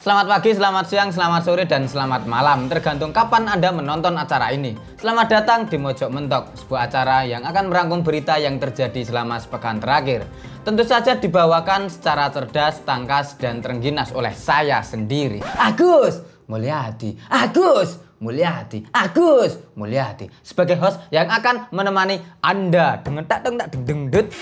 Selamat pagi, selamat siang, selamat sore, dan selamat malam. Tergantung kapan Anda menonton acara ini. Selamat datang di Mojok Mentok Sebuah acara yang akan merangkum berita yang terjadi selama sepekan terakhir. Tentu saja dibawakan secara cerdas, tangkas, dan terengginas oleh saya sendiri. Agus Mulyadi Agus Mulyadi Agus Mulyadi. Sebagai host yang akan menemani Anda. Dengan tak deng tak deng deng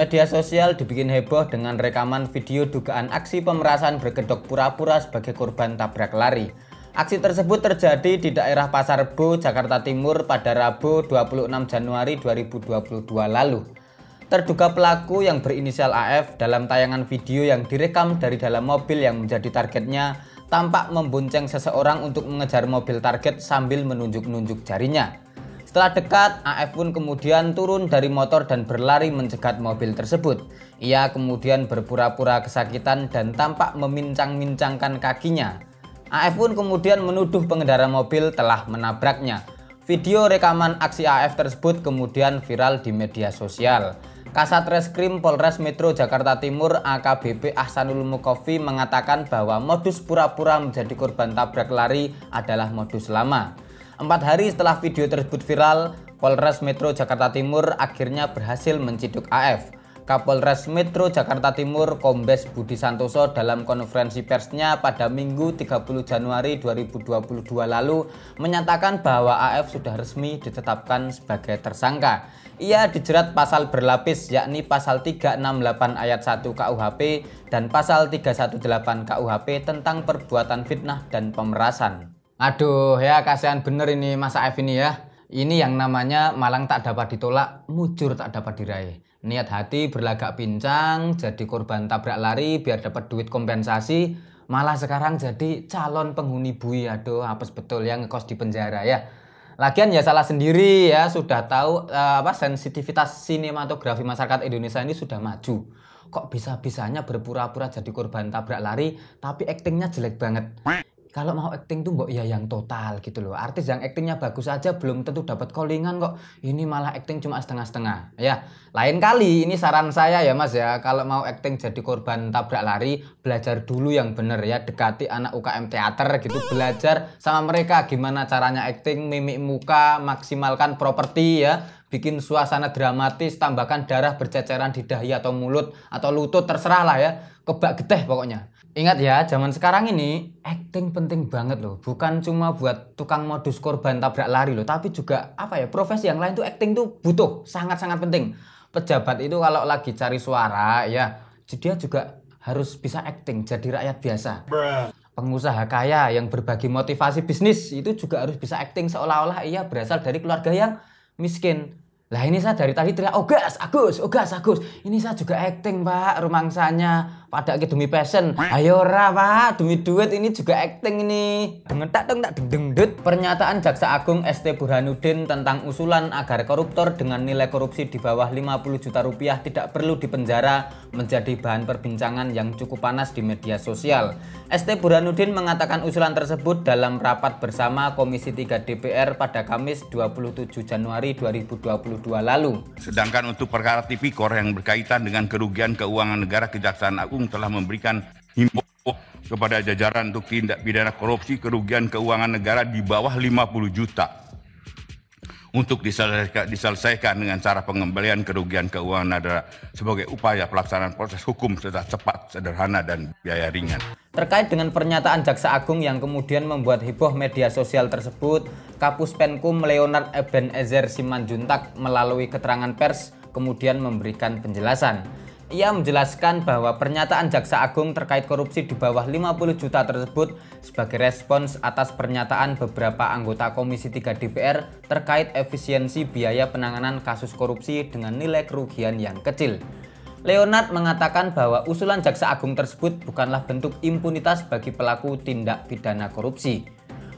Media sosial dibikin heboh dengan rekaman video dugaan aksi pemerasan berkedok pura-pura sebagai korban tabrak lari. Aksi tersebut terjadi di daerah Pasar Rebo, Jakarta Timur pada Rabu 26 Januari 2022 lalu. Terduga pelaku yang berinisial AF dalam tayangan video yang direkam dari dalam mobil yang menjadi targetnya tampak membonceng seseorang untuk mengejar mobil target sambil menunjuk-nunjuk jarinya. Setelah dekat, AF pun kemudian turun dari motor dan berlari mencegat mobil tersebut. Ia kemudian berpura-pura kesakitan dan tampak memincang-mincangkan kakinya. AF pun kemudian menuduh pengendara mobil telah menabraknya. Video rekaman aksi AF tersebut kemudian viral di media sosial. Kasat Reskrim Polres Metro Jakarta Timur AKBP Ahsanul Mukofi mengatakan bahwa modus pura-pura menjadi korban tabrak lari adalah modus lama. Empat hari setelah video tersebut viral, Polres Metro Jakarta Timur akhirnya berhasil menciduk AF. Kapolres Metro Jakarta Timur Kombes Budi Santoso dalam konferensi persnya pada Minggu 30 Januari 2022 lalu menyatakan bahwa AF sudah resmi ditetapkan sebagai tersangka. Ia dijerat pasal berlapis yakni pasal 368 ayat 1 KUHP dan pasal 318 KUHP tentang perbuatan fitnah dan pemerasan. Aduh ya kasihan bener ini Mas Aif ini ya. Ini yang namanya malang tak dapat ditolak, mujur tak dapat diraih. Niat hati berlagak pincang, jadi korban tabrak lari biar dapat duit kompensasi, malah sekarang jadi calon penghuni bui. Aduh, apes betul ya ngekos di penjara ya. Lagian ya salah sendiri ya, sudah tahu uh, apa sensitivitas sinematografi masyarakat Indonesia ini sudah maju. Kok bisa-bisanya berpura-pura jadi korban tabrak lari, tapi aktingnya jelek banget kalau mau acting tuh mbok ya yang total gitu loh. Artis yang actingnya bagus aja belum tentu dapat callingan kok. Ini malah acting cuma setengah-setengah. Ya, lain kali ini saran saya ya Mas ya. Kalau mau acting jadi korban tabrak lari, belajar dulu yang bener ya. Dekati anak UKM teater gitu, belajar sama mereka gimana caranya acting, mimik muka, maksimalkan properti ya. Bikin suasana dramatis, tambahkan darah berceceran di dahi atau mulut atau lutut terserah lah ya. Kebak geteh pokoknya. Ingat ya, zaman sekarang ini acting penting banget loh. Bukan cuma buat tukang modus korban tabrak lari loh, tapi juga apa ya profesi yang lain tuh acting tuh butuh, sangat-sangat penting. Pejabat itu kalau lagi cari suara ya, dia juga harus bisa acting jadi rakyat biasa. Pengusaha kaya yang berbagi motivasi bisnis itu juga harus bisa acting seolah-olah ia berasal dari keluarga yang miskin. Lah ini saya dari tadi teriak, oh gas, Agus, oh gas, Agus. Ini saya juga acting pak, rumangsanya pada demi passion. Ayo ra pak, demi duit ini juga acting ini. Dengetak dong tak deng deng Pernyataan Jaksa Agung ST Burhanuddin tentang usulan agar koruptor dengan nilai korupsi di bawah 50 juta rupiah tidak perlu dipenjara menjadi bahan perbincangan yang cukup panas di media sosial. ST Burhanuddin mengatakan usulan tersebut dalam rapat bersama Komisi 3 DPR pada Kamis 27 Januari 2022 lalu. Sedangkan untuk perkara tipikor yang berkaitan dengan kerugian keuangan negara Kejaksaan Agung Agung telah memberikan himbau kepada jajaran untuk tindak pidana korupsi kerugian keuangan negara di bawah 50 juta untuk diselesaikan, diselesaikan dengan cara pengembalian kerugian keuangan negara sebagai upaya pelaksanaan proses hukum secara cepat, sederhana, dan biaya ringan. Terkait dengan pernyataan Jaksa Agung yang kemudian membuat heboh media sosial tersebut, Kapus Penkum Leonard Ebenezer Simanjuntak melalui keterangan pers kemudian memberikan penjelasan. Ia menjelaskan bahwa pernyataan Jaksa Agung terkait korupsi di bawah 50 juta tersebut sebagai respons atas pernyataan beberapa anggota Komisi 3 DPR terkait efisiensi biaya penanganan kasus korupsi dengan nilai kerugian yang kecil. Leonard mengatakan bahwa usulan Jaksa Agung tersebut bukanlah bentuk impunitas bagi pelaku tindak pidana korupsi.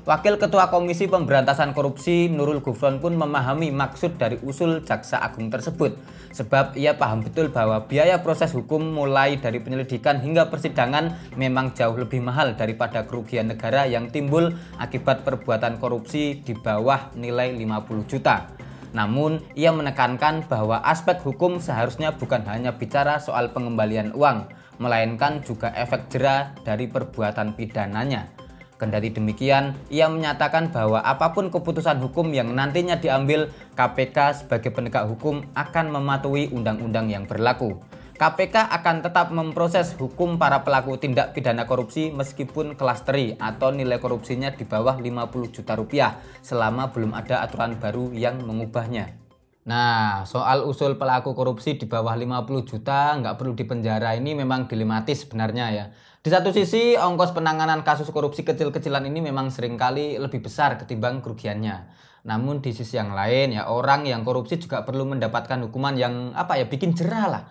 Wakil Ketua Komisi Pemberantasan Korupsi Nurul Gufron pun memahami maksud dari usul Jaksa Agung tersebut. Sebab ia paham betul bahwa biaya proses hukum mulai dari penyelidikan hingga persidangan memang jauh lebih mahal daripada kerugian negara yang timbul akibat perbuatan korupsi di bawah nilai 50 juta. Namun, ia menekankan bahwa aspek hukum seharusnya bukan hanya bicara soal pengembalian uang, melainkan juga efek jera dari perbuatan pidananya. Kendati demikian, ia menyatakan bahwa apa pun keputusan hukum yang nantinya diambil, KPK sebagai penegak hukum akan mematuhi undang-undang yang berlaku. KPK akan tetap memproses hukum para pelaku tindak pidana korupsi meskipun kelas teri atau nilai korupsinya di bawah 50 juta rupiah selama belum ada aturan baru yang mengubahnya. Nah, soal usul pelaku korupsi di bawah 50 juta nggak perlu dipenjara ini memang dilematis sebenarnya ya. Di satu sisi, ongkos penanganan kasus korupsi kecil-kecilan ini memang sering kali lebih besar ketimbang kerugiannya. Namun di sisi yang lain ya orang yang korupsi juga perlu mendapatkan hukuman yang apa ya bikin jerah lah.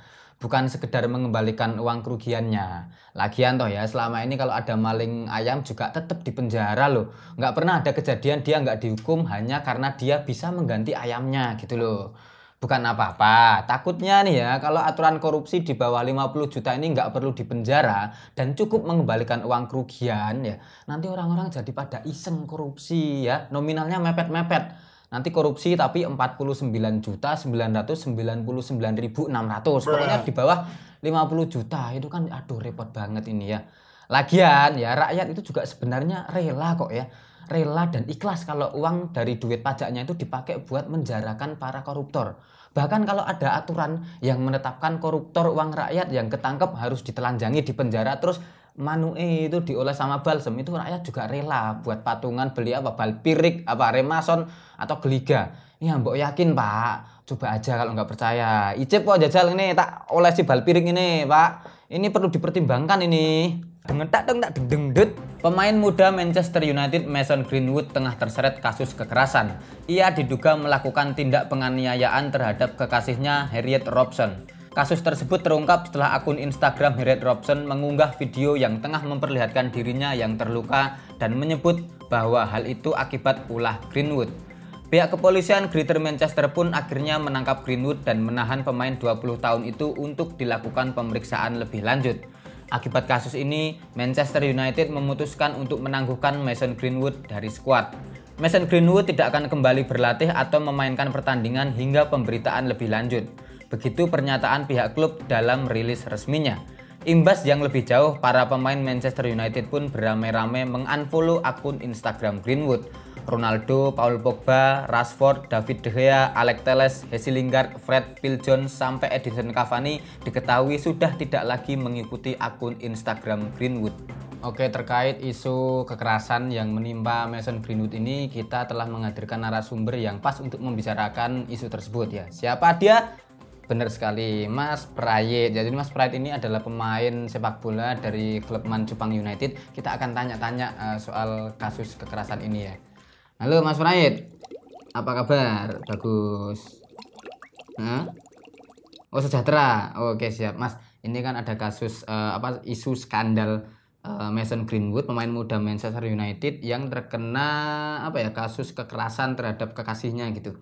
Bukan sekedar mengembalikan uang kerugiannya. Lagian toh ya selama ini kalau ada maling ayam juga tetap di penjara loh. Nggak pernah ada kejadian dia nggak dihukum hanya karena dia bisa mengganti ayamnya gitu loh bukan apa-apa. Takutnya nih ya, kalau aturan korupsi di bawah 50 juta ini nggak perlu dipenjara dan cukup mengembalikan uang kerugian ya. Nanti orang-orang jadi pada iseng korupsi ya, nominalnya mepet-mepet. Nanti korupsi tapi 49 juta 999 ribu 600. Pokoknya di bawah 50 juta itu kan aduh repot banget ini ya. Lagian ya rakyat itu juga sebenarnya rela kok ya rela dan ikhlas kalau uang dari duit pajaknya itu dipakai buat menjarakan para koruptor. Bahkan kalau ada aturan yang menetapkan koruptor uang rakyat yang ketangkep harus ditelanjangi di penjara terus manue itu diolah sama balsem itu rakyat juga rela buat patungan beli apa bal pirik apa remason atau geliga. Ya mbok yakin pak, coba aja kalau nggak percaya. Icip kok jajal ini tak oleh si bal piring ini pak. Ini perlu dipertimbangkan ini. Dengetak deng tak deng deng Pemain muda Manchester United Mason Greenwood tengah terseret kasus kekerasan. Ia diduga melakukan tindak penganiayaan terhadap kekasihnya Harriet Robson. Kasus tersebut terungkap setelah akun Instagram Harriet Robson mengunggah video yang tengah memperlihatkan dirinya yang terluka dan menyebut bahwa hal itu akibat ulah Greenwood. Pihak kepolisian Greater Manchester pun akhirnya menangkap Greenwood dan menahan pemain 20 tahun itu untuk dilakukan pemeriksaan lebih lanjut. Akibat kasus ini, Manchester United memutuskan untuk menangguhkan Mason Greenwood dari skuad. Mason Greenwood tidak akan kembali berlatih atau memainkan pertandingan hingga pemberitaan lebih lanjut. Begitu pernyataan pihak klub dalam rilis resminya. Imbas yang lebih jauh, para pemain Manchester United pun beramai-ramai mengunfollow akun Instagram Greenwood Ronaldo, Paul Pogba, Rashford, David De Gea, Alex Telles, Jesse Lingard, Fred, Phil Jones, sampai Edison Cavani diketahui sudah tidak lagi mengikuti akun Instagram Greenwood. Oke, terkait isu kekerasan yang menimpa Mason Greenwood ini, kita telah menghadirkan narasumber yang pas untuk membicarakan isu tersebut ya. Siapa dia? Benar sekali, Mas Prayet. Jadi Mas Prayet ini adalah pemain sepak bola dari klub Mancupang United. Kita akan tanya-tanya uh, soal kasus kekerasan ini ya. Halo Mas Praid, apa kabar? Bagus. Hah? Oh sejahtera. Oke siap Mas. Ini kan ada kasus uh, apa isu skandal uh, Mason Greenwood pemain muda Manchester United yang terkena apa ya kasus kekerasan terhadap kekasihnya gitu.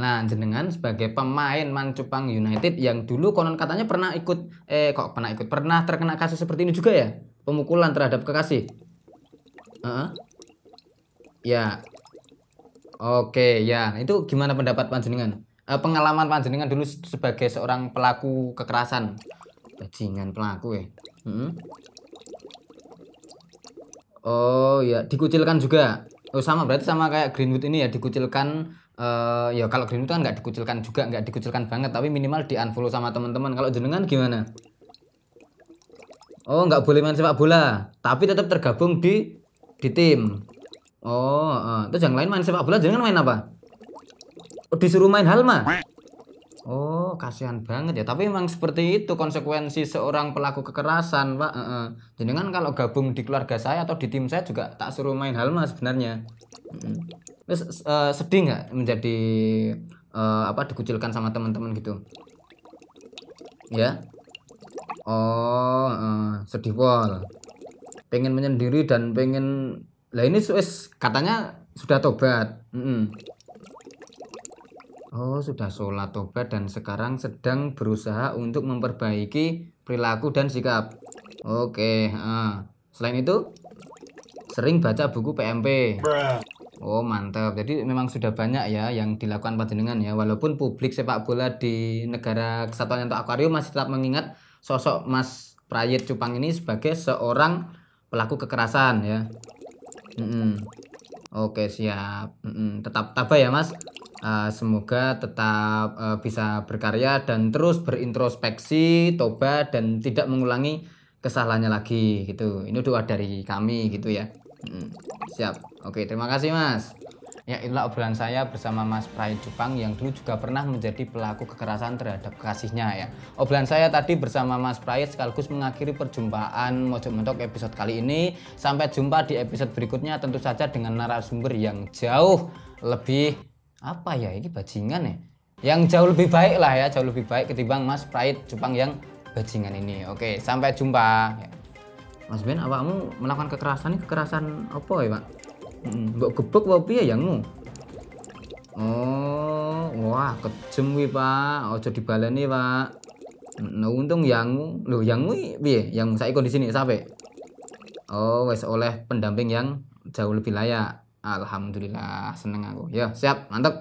Nah, jenengan sebagai pemain Mancupang United yang dulu konon katanya pernah ikut eh kok pernah ikut pernah terkena kasus seperti ini juga ya? Pemukulan terhadap kekasih. Uh -huh. Ya, Oke, ya. Itu gimana pendapat panjenengan? Uh, pengalaman panjenengan dulu sebagai seorang pelaku kekerasan. Bajingan pelaku ya. Hmm? Oh, ya, dikucilkan juga. Oh, sama berarti sama kayak Greenwood ini ya dikucilkan uh, ya kalau Greenwood kan nggak dikucilkan juga, nggak dikucilkan banget, tapi minimal di unfollow sama teman-teman. Kalau jenengan gimana? Oh, nggak boleh main sepak bola, tapi tetap tergabung di di tim. Oh, uh. terus yang lain main sepak bola jangan main apa? Oh, disuruh main halma. Oh, kasihan banget ya. Tapi memang seperti itu konsekuensi seorang pelaku kekerasan, Pak. Uh -uh. Kan kalau gabung di keluarga saya atau di tim saya juga tak suruh main halma sebenarnya. Terus uh, sedih nggak menjadi uh, apa dikucilkan sama teman-teman gitu? Ya? Oh, uh, sedih pol. Pengen menyendiri dan pengen Lah ini wis katanya sudah tobat. Mm-mm. Oh, sudah sholat tobat dan sekarang sedang berusaha untuk memperbaiki perilaku dan sikap. Oke, ah. selain itu sering baca buku PMP. Oh, mantap. Jadi memang sudah banyak ya yang dilakukan panjenengan ya. Walaupun publik sepak bola di negara kesatuan untuk akuarium masih tetap mengingat sosok Mas Prayit Cupang ini sebagai seorang pelaku kekerasan ya. Mm-mm. Oke siap. Mm-mm. Tetap tabah ya mas. Uh, semoga tetap uh, bisa berkarya dan terus berintrospeksi, tobat dan tidak mengulangi kesalahannya lagi gitu. Ini doa dari kami gitu ya. Mm. Siap. Oke terima kasih mas. Ya itulah obrolan saya bersama Mas Prai Jepang yang dulu juga pernah menjadi pelaku kekerasan terhadap kasihnya ya. Obrolan saya tadi bersama Mas Prai sekaligus mengakhiri perjumpaan Mojok Mentok episode kali ini. Sampai jumpa di episode berikutnya tentu saja dengan narasumber yang jauh lebih apa ya ini bajingan ya. Yang jauh lebih baik lah ya, jauh lebih baik ketimbang Mas Prai Jepang yang bajingan ini. Oke, sampai jumpa. Mas Ben, awakmu melakukan kekerasan ini kekerasan apa ya, Pak? Mbok gebuk apa piye yangmu? Oh, wah kejem kuwi, Pak. Aja dibaleni, Pak. Nah, untung yangmu, lho yangmu piye? Yang saiki kondisi ini sampai. Oh, wes oleh pendamping yang jauh lebih layak. Alhamdulillah, seneng aku. Ya, siap, mantap.